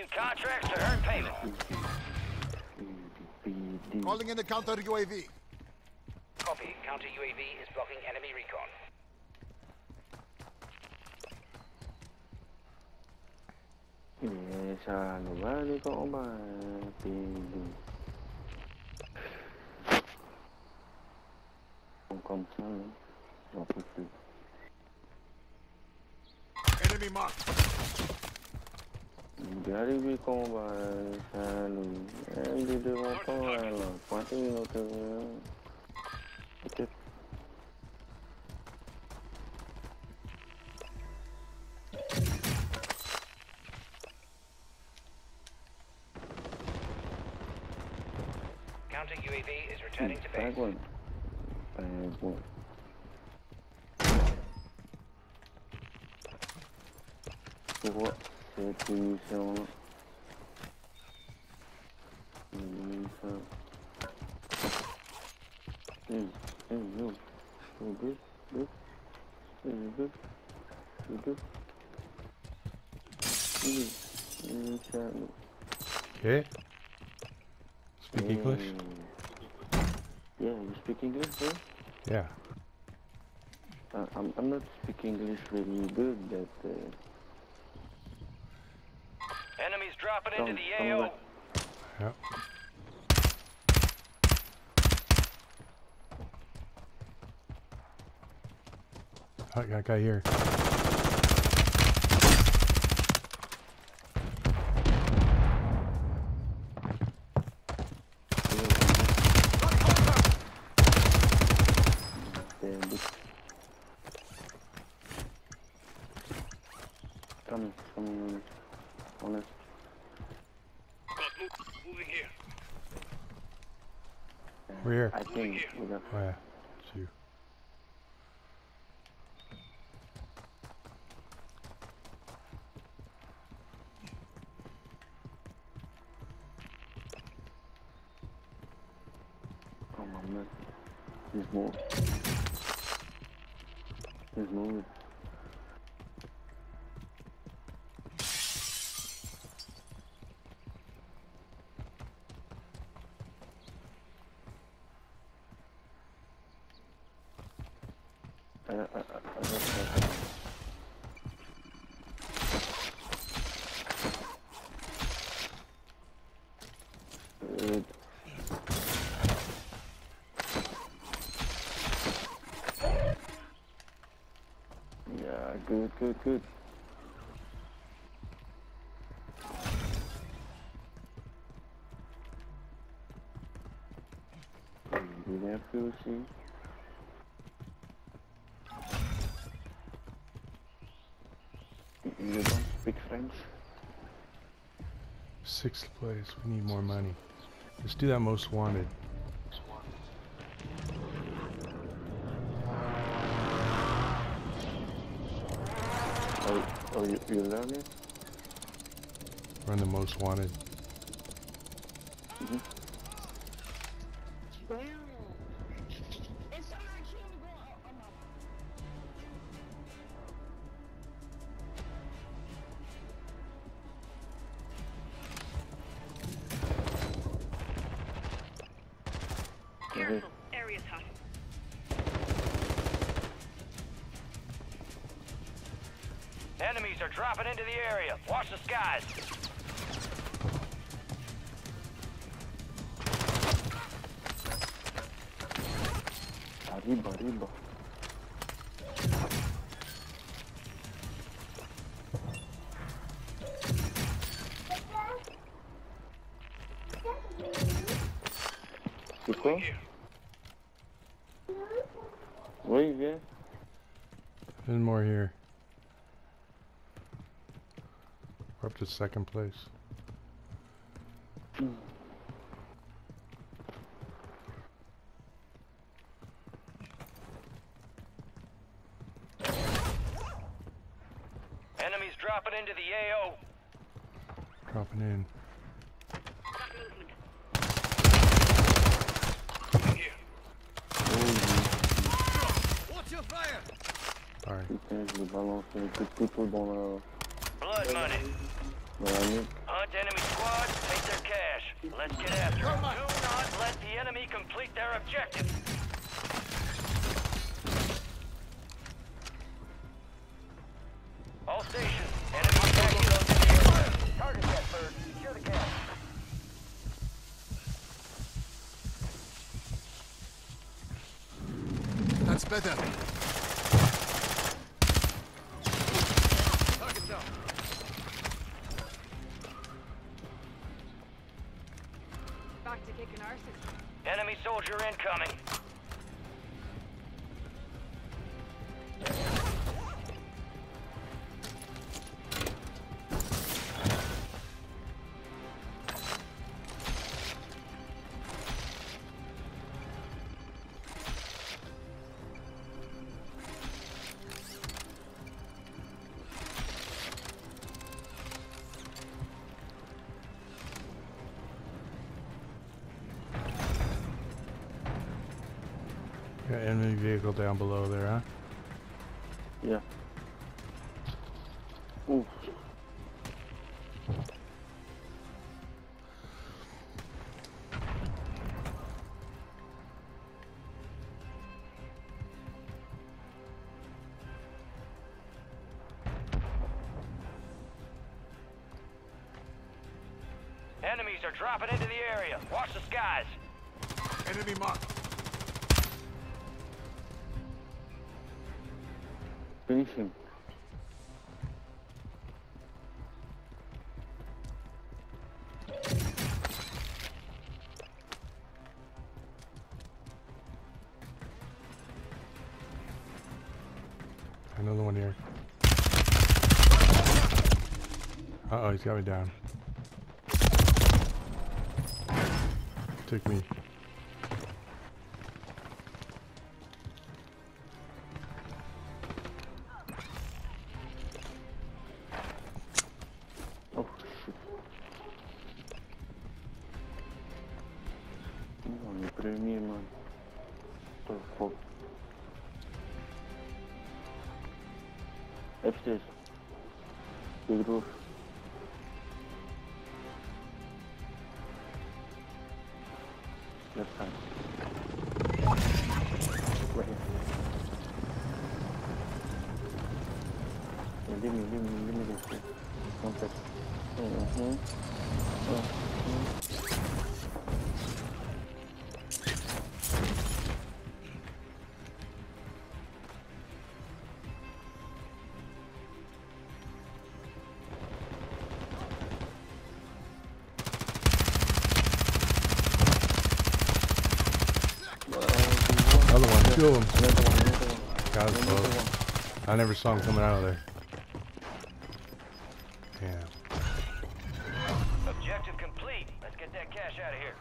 execute contracts to earn payment. Calling in the counter UAV. Copy. Counter UAV is blocking enemy recon. Esa no vale como pedi. Không công sao Rồi phục vụ. Enemy marked. Gotta be con là UAV is returning to base. One. Bag one. What? Okay. Speak English? Yeah, you speak English, bro? Yeah. Uh, I'm, I'm not speaking English really good, but uh, Enemies dropping into the some AO. way. Yep. Oh, I got a guy here. the big come some honest We're here. I think we got Oh yeah, it's you. come on man. There's more. There's more. Have Good. Yeah, good, good, good. Be there, see. You don't Sixth place. We need more money. Let's do that most wanted. Oh, oh you, you learn it? Run the most wanted. Okay. Area's hot. Enemies are dropping into the area. Watch the skies. Arriba, arriba. C'est quoi Oui, viens. There's more here. We're up to second place. Enemies dropping into the AO. Dropping in. Alright. Putain, je vais balancer un coup de couteau dans la, Blood money. dans la nuque. Hunt enemy squad, take their cash. Let's get after them. Do not let the enemy complete their objective. All stations, enemy attack helos in the area. Target that bird. Secure the cash. That's better. System. Enemy soldier incoming. Got enemy vehicle down below there, huh? Yeah. Oof. Enemies are dropping into the area. Watch the skies. Enemy marked. Another one here. Uh oh, he's got me down. Took me. Upstairs. Big roof. Left side. Right here. Leave me, leave me, leave me this way. One sec. Mm-hmm. Mm-hmm. Another one. Two of them. Another one, another one. God, Another one. I never saw him coming out of there. Damn. Objective complete. Let's get that cash out of here.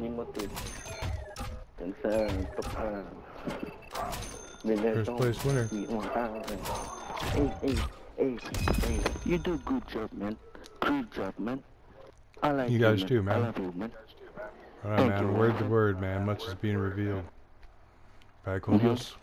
Lima tuh. Cancel, top up. Beda First place winner. Hey, hey. You do good job, man. Good job, man. I like You guys man. too, man. I love you, man. Alright, Thank man. you. Word to word, man. Much is being revealed. Right, mm-hmm. Columbus?